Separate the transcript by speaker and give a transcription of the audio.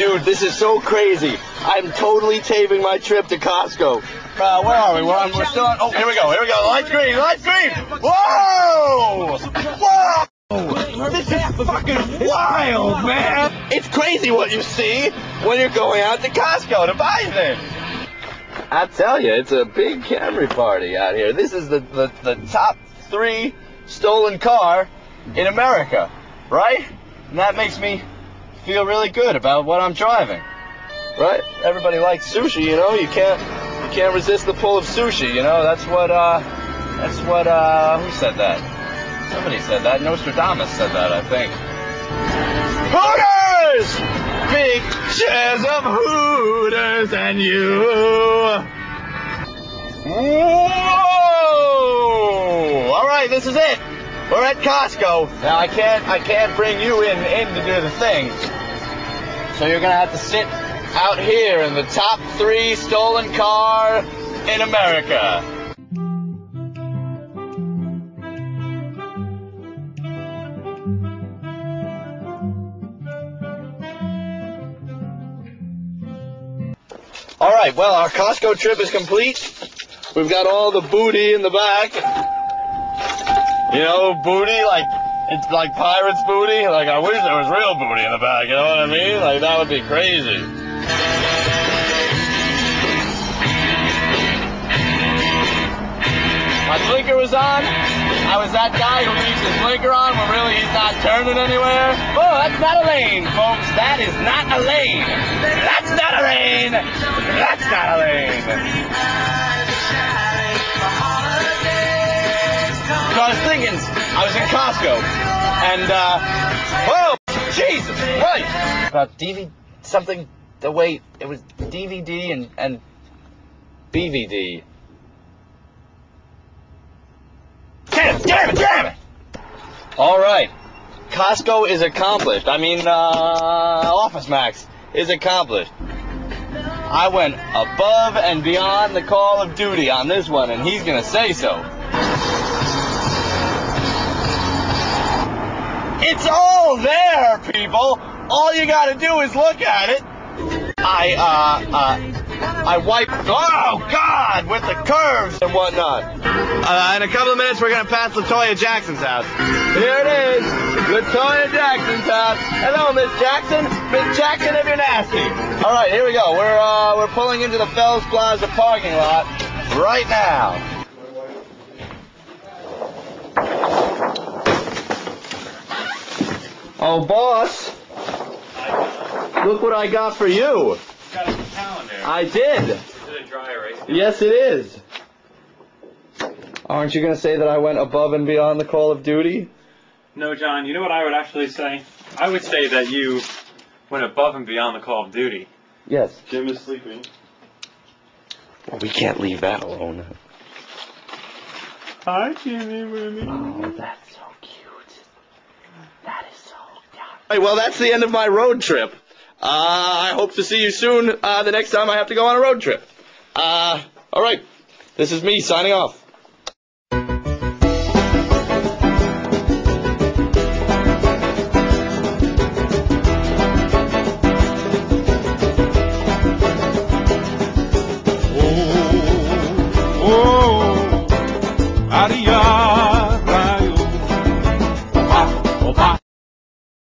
Speaker 1: Dude, this is so crazy. I'm totally taping my trip to Costco. Uh, where are we? We're, on, we're still on. Oh, here we go. Here we go. Light green. Light green. Whoa! Whoa! This is fucking wild, man. It's crazy what you see when you're going out to Costco to buy things. I tell you, it's a big Camry party out here. This is the, the, the top three stolen car in America, right? And that makes me feel really good about what I'm driving. Right? Everybody likes sushi, you know. You can't you can't resist the pull of sushi, you know. That's what uh that's what uh who said that? Somebody said that. Nostradamus said that, I think. Hooters! Pictures of Hooters and you. Whoa! All right, this is it. We're at Costco. Now I can't I can't bring you in in to do the thing. So you're gonna have to sit out here in the top three stolen car in America. All right, well, our Costco trip is complete. We've got all the booty in the back. You know, booty, like, it's like pirates booty. Like, I wish there was real booty in the back, you know what I mean? Like, that would be crazy. My blinker was on. I was that guy who leaves his blinker on when really he's not turning anywhere. Oh, that's not a lane, folks. That is not a lane. That's not a lane. That's not a lane. I was in Costco, and uh, whoa, Jesus, right? About DVD, something. The wait, it was DVD and and BVD. Damn it! Damn it! Damn it! All right, Costco is accomplished. I mean, uh, Office Max is accomplished. I went above and beyond the call of duty on this one, and he's gonna say so. It's all there, people. All you gotta do is look at it. I, uh, uh, I wiped, oh God, with the curves and whatnot. Uh, in a couple of minutes, we're gonna pass Latoya Jackson's house. Here it is, Latoya Jackson's house. Hello, Miss Jackson. Miss Jackson, if you're nasty. All right, here we go. We're, uh, we're pulling into the Fells Plaza parking lot right now. Oh, boss. Look what I got for you.
Speaker 2: Got a calendar.
Speaker 1: I did.
Speaker 2: Is it a dry erase?
Speaker 1: Yes, it is. Aren't you going to say that I went above and beyond the call of duty?
Speaker 2: No, John. You know what I would actually say? I would say that you went above and beyond the call of duty.
Speaker 1: Yes.
Speaker 2: Jim is sleeping.
Speaker 1: Well, we can't leave that alone.
Speaker 2: Hi, Jimmy, Winnie.
Speaker 1: Oh, that's so cute. That is so Well, that's the end of my road trip. Uh, I hope to see you soon uh, the next time I have to go on a road trip. Uh, all right. This is me signing off.